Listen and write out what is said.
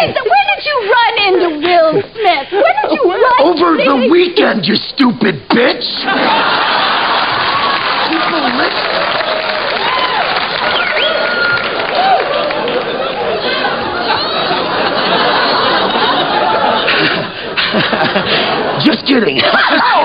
Wait, when did you run into Will Smith? When did you run Over the weekend, you stupid bitch! People listen. Just kidding. Oh,